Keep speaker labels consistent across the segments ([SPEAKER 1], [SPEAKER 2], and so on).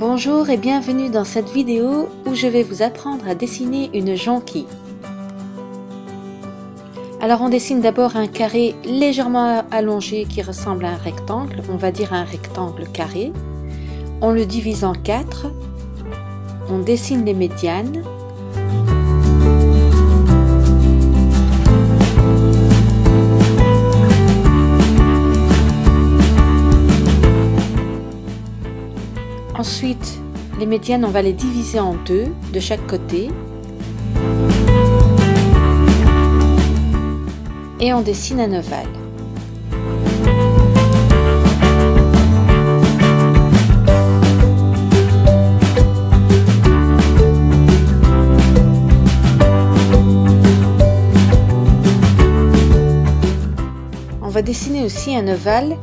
[SPEAKER 1] Bonjour et bienvenue dans cette vidéo où je vais vous apprendre à dessiner une jonquille. Alors on dessine d'abord un carré légèrement allongé qui ressemble à un rectangle, on va dire un rectangle carré. On le divise en quatre, on dessine les médianes, Ensuite, les médianes, on va les diviser en deux de chaque côté. Et on dessine un ovale. On va dessiner aussi un ovale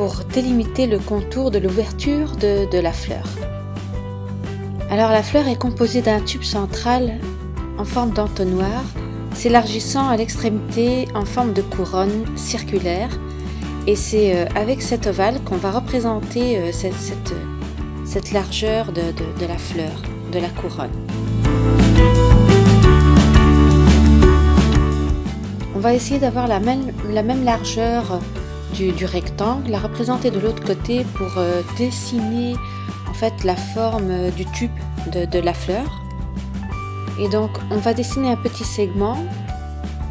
[SPEAKER 1] pour délimiter le contour de l'ouverture de, la fleur. Alors la fleur est composée d'un tube central en forme d'entonnoir s'élargissant à l'extrémité en forme de couronne circulaire et c'est euh, avec cet ovale qu'on va représenter euh, cette, largeur de, la fleur, de la couronne. On va essayer d'avoir la même, la même largeur du, rectangle, la représenter de l'autre côté pour euh, dessiner en fait la forme euh, du tube de, la fleur. Et donc on va dessiner un petit segment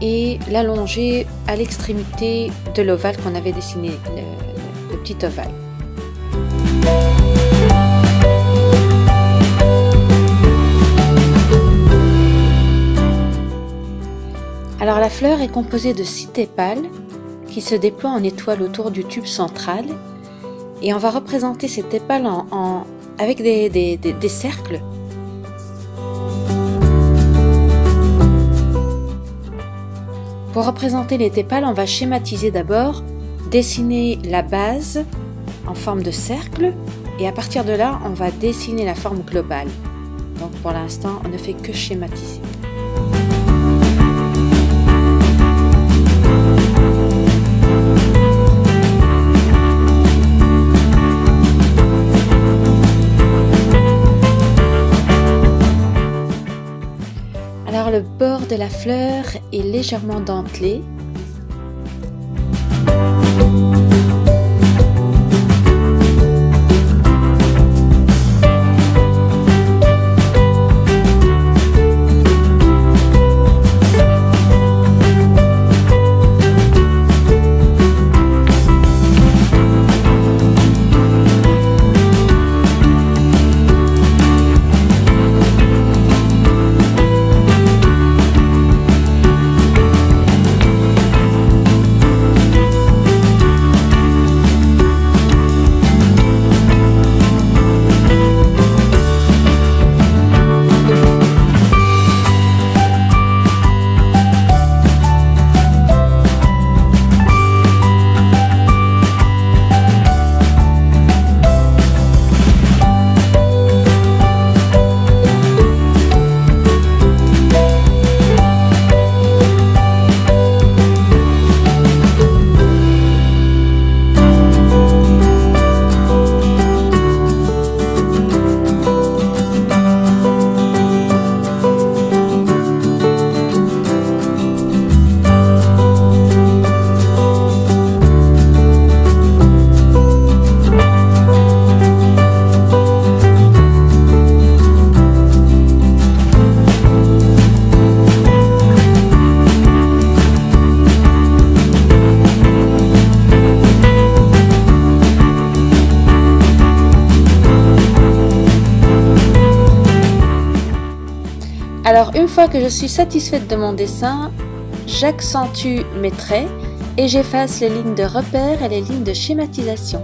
[SPEAKER 1] et l'allonger à l'extrémité de l'ovale qu'on avait dessiné, le, petit ovale. Alors la fleur est composée de six tépales qui se déploie en étoile autour du tube central. Et on va représenter ces tépales en, avec des, des cercles. Pour représenter les tépales, on va schématiser d'abord, dessiner la base en forme de cercle et à partir de là, on va dessiner la forme globale. Donc pour l'instant, on ne fait que schématiser. De la fleur est légèrement dentelé Alors une fois que je suis satisfaite de mon dessin, j'accentue mes traits et j'efface les lignes de repère et les lignes de schématisation.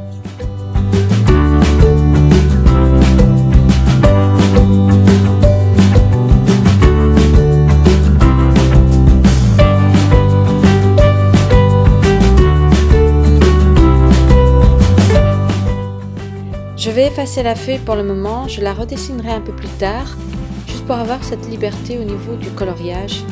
[SPEAKER 1] Je vais effacer la feuille pour le moment, je la redessinerai un peu plus tard pour avoir cette liberté au niveau du coloriage.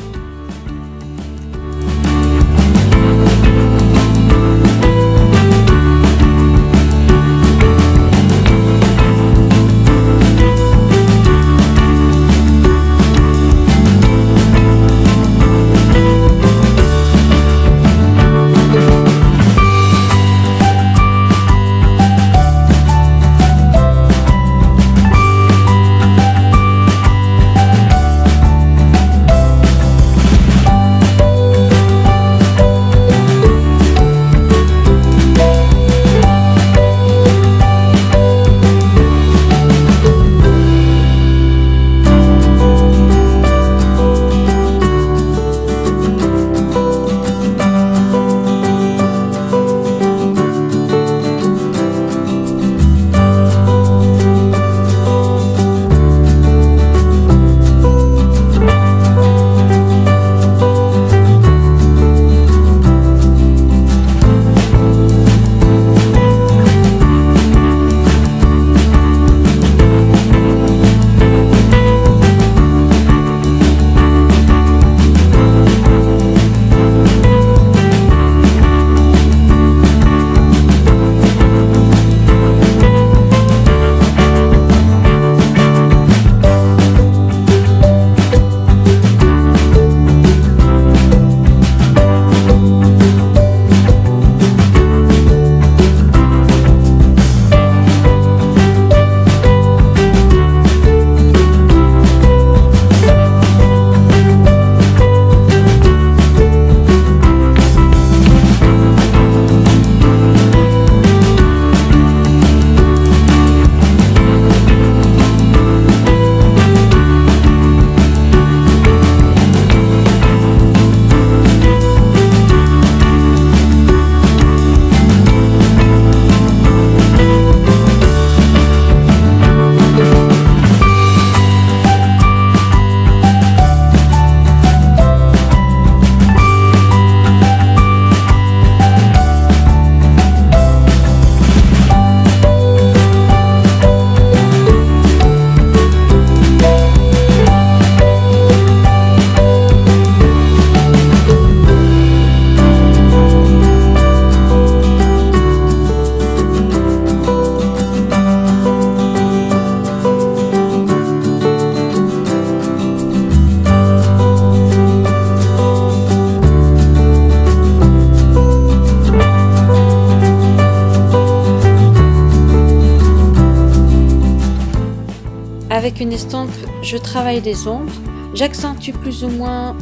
[SPEAKER 1] Avec une estompe, je travaille les ombres. J'accentue plus ou moins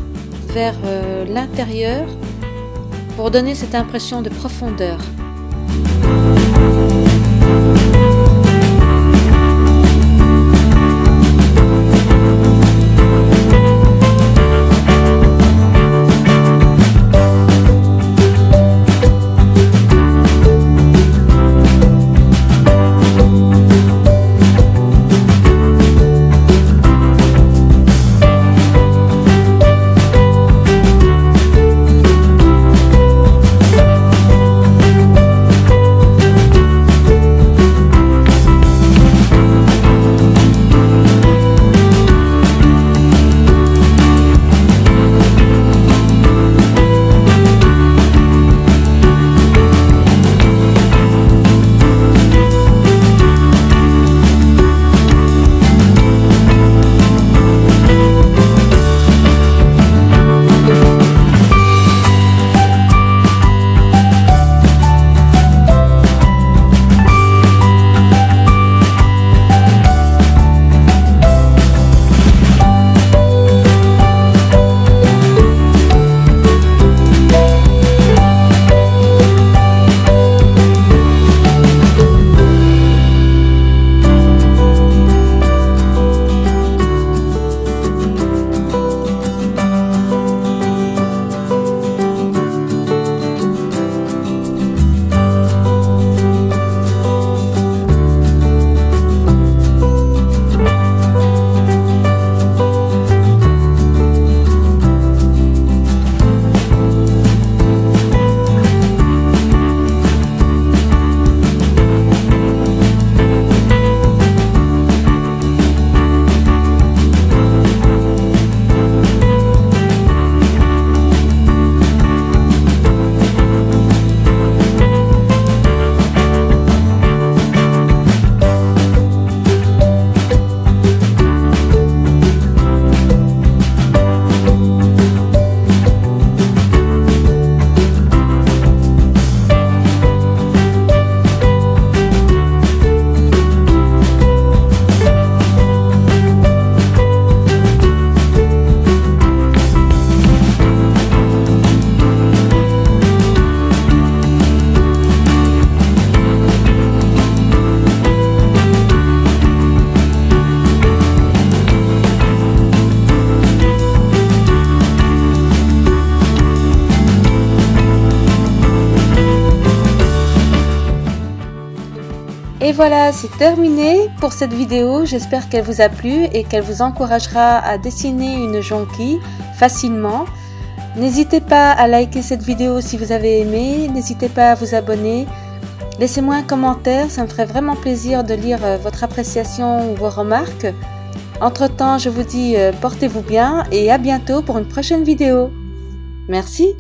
[SPEAKER 1] vers euh, l'intérieur pour donner cette impression de profondeur. Et voilà, c'est terminé pour cette vidéo. J'espère qu'elle vous a plu et qu'elle vous encouragera à dessiner une jonquille facilement. N'hésitez pas à liker cette vidéo si vous avez aimé. N'hésitez pas à vous abonner. Laissez-moi un commentaire, ça me ferait vraiment plaisir de lire euh, votre appréciation ou vos remarques. Entre-temps, je vous dis euh, portez-vous bien et à bientôt pour une prochaine vidéo. Merci.